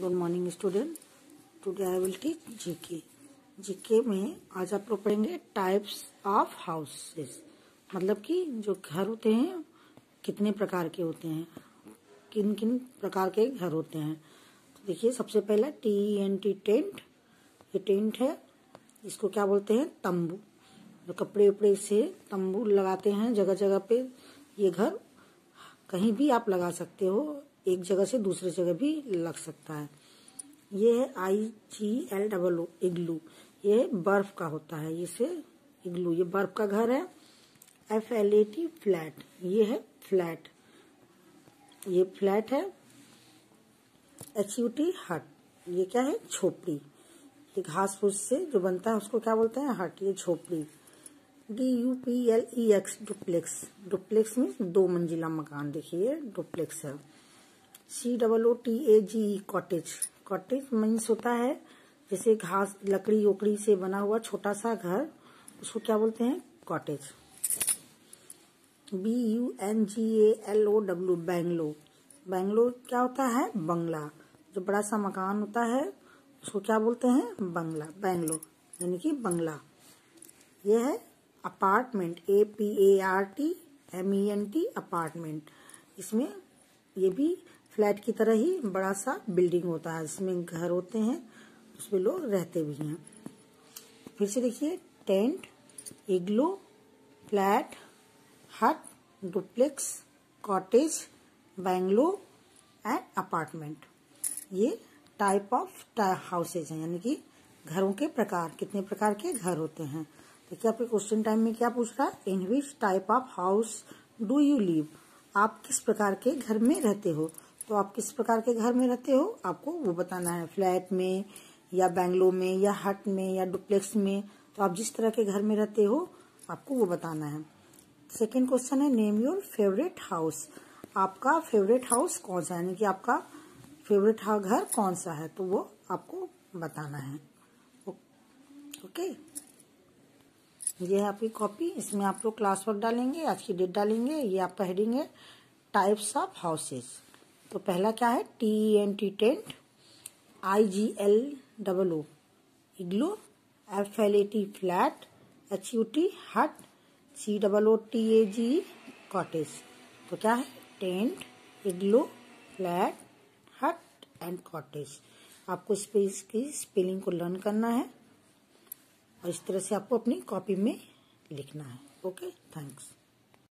Good morning student today I will teach GK GK में आज आप लोग पढ़ेंगे टाइप्स ऑफ़ हाउसेस मतलब कि जो घर होते हैं, कितने प्रकार के होते हैं किन किन प्रकार के घर होते हैं। तो देखिए, सबसे पहला टी एन टी टेंट ये टेंट है, इसको क्या बोलते हैं? तंबू। जो कपड़े उपड़े से तंबू लगाते हैं जगह जगह पे ये घर, कहीं भी आप लगा सकते हो एक जगह से दूसरी जगह भी लग सकता है। ये है आई जी एल डबल ओ इग्लू। ये बर्फ़ का होता है, इसे इग्लू। ये बर्फ़ का घर है। F L A T flat. ये है फ्लैट। ये फ्लैट है एच यू टी हट। ये क्या है? झोपड़ी। ये घास फूस से जो बनता है, उसको क्या बोलते हैं? हट। ये झोपड़ी। D U P L E X duplex duplex में दो मंजिला मकान। देखिए डुप्लेक्स है। C double O T A G cottage cottage means होता है, जैसे घास, लकड़ी, ओकड़ी से बना हुआ छोटा सा घर, उसको क्या बोलते हैं? Cottage B U N G A L O W bungalow bungalow क्या होता है? बंगला. जो बड़ा सा मकान होता है, उसको क्या बोलते हैं? बंगला. बैंगलो यानी कि बंगला. यह है apartment A P A R T M E N T apartment इसमें ये भी फ्लैट की तरह ही बड़ा सा बिल्डिंग होता है इसमें घर होते हैं, उसमें लोग रहते भी हैं। फिर से देखिए, tent, igloo, flat, hut, duplex, cottage bungalow and apartment. ये टाइप ऑफ़ हाउसेज हैं, यानी कि घरों के प्रकार, कितने प्रकार के घर होते हैं। देखिए, आपके क्वेश्चन टाइम में क्या पूछ रहा है? In which type of house do you live? आप किस प्रकार के घर में रहते हो? तो आप किस प्रकार के घर में रहते हो? आपको वो बताना है, फ्लैट में या बैंगलो में या हट में या डुप्लेक्स में। तो आप जिस तरह के घर में रहते हो, आपको वो बताना है। सेकेंड क्वेश्चन है नेम योर फेवरेट हाउस आपका फेवरेट हाउस कौन सा है? यानी कि आपका फेवरेट घर कौन सा है? तो वो आपको बताना है। ओके ये है आपकी कॉपी इसमें आप लोग क्लास वर्क डालेंगे, आज की डेट डालेंगे। ये आपका हेडिंग है टाइप्स ऑफ़ हाउसेस तो पहला क्या है? T N T tent I G L double O igloo F L A T flat H U T hut C double O T A G cottage तो क्या है? Tent igloo flat hut and cottage आपको इस पे इसकी spelling को learn करना है और इस तरह से आपको अपनी कॉपी में लिखना है। Okay thanks